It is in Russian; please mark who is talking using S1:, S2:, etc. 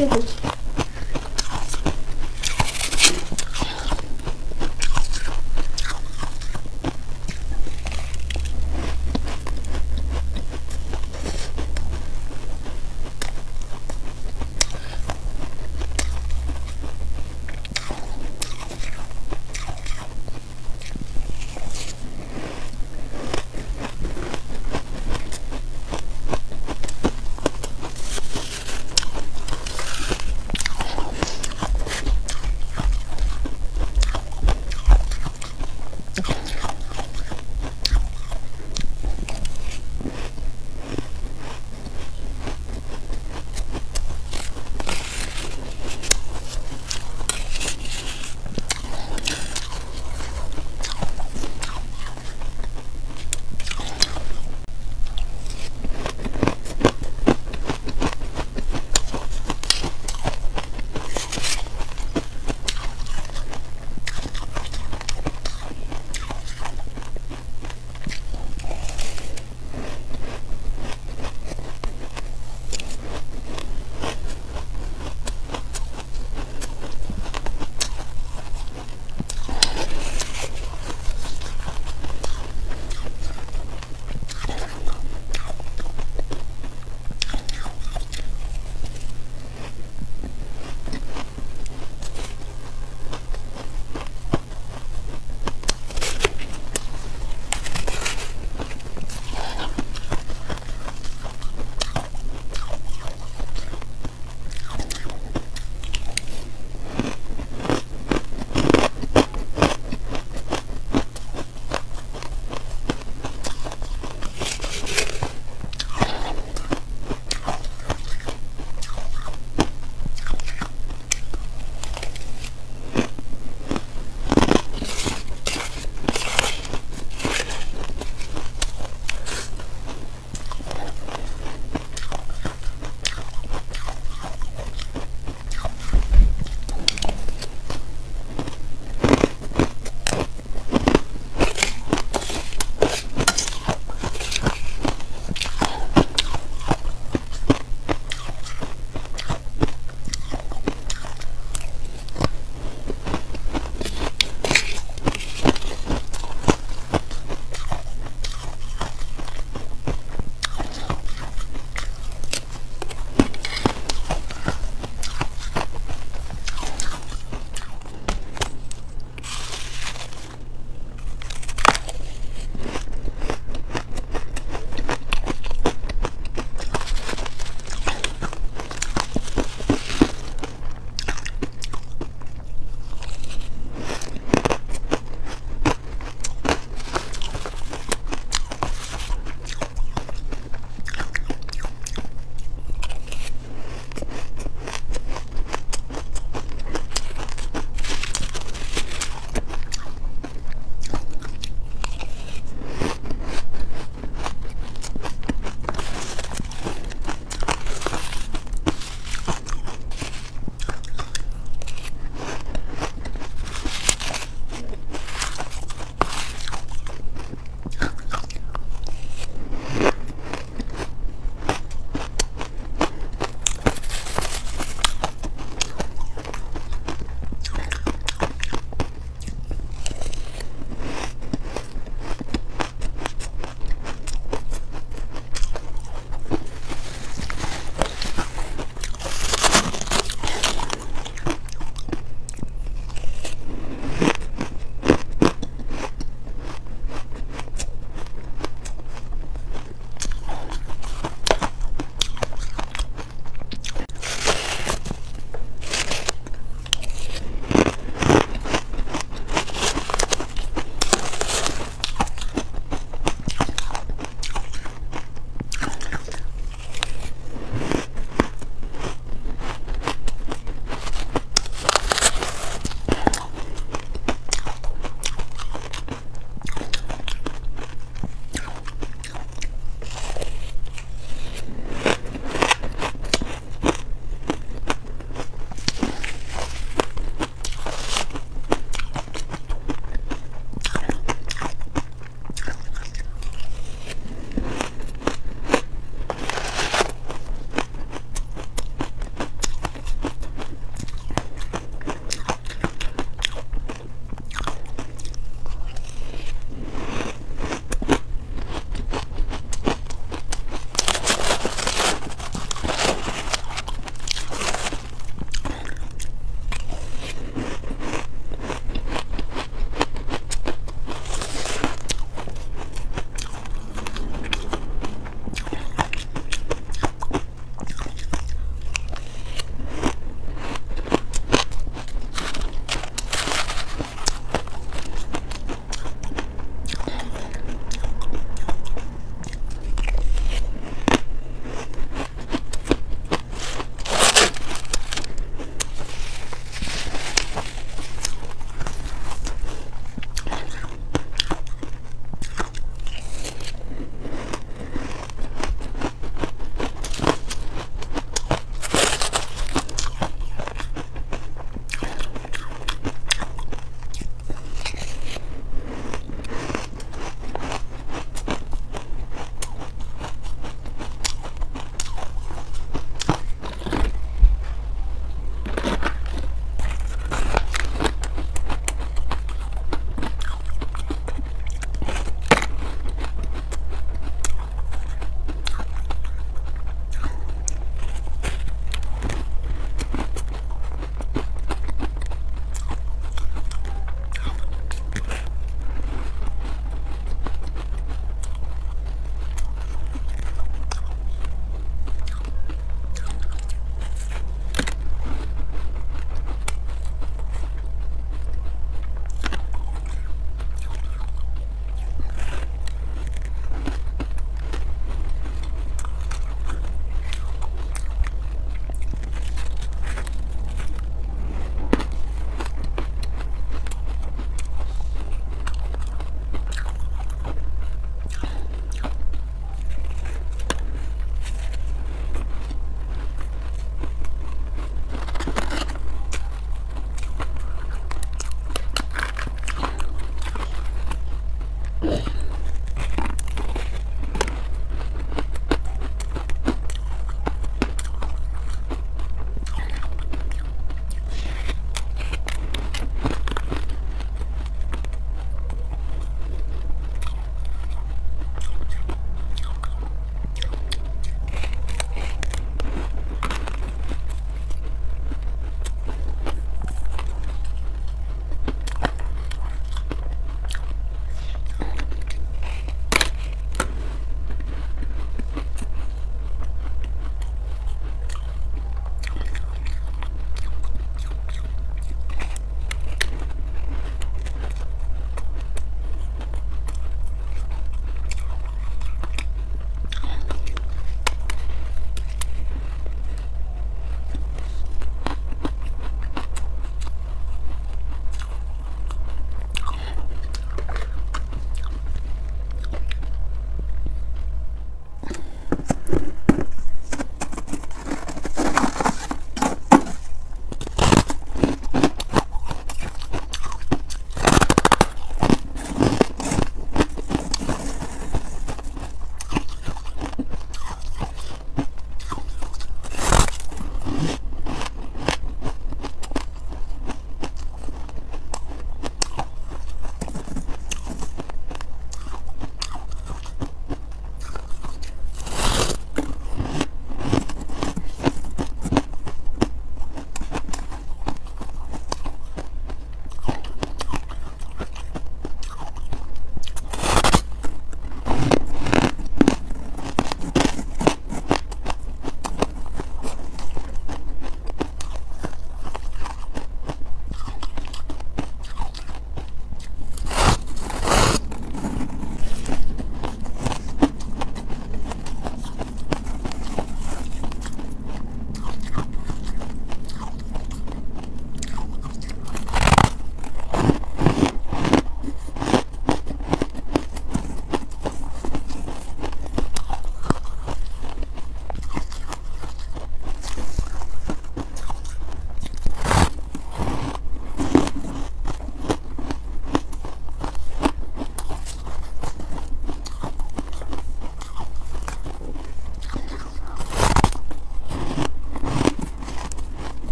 S1: много.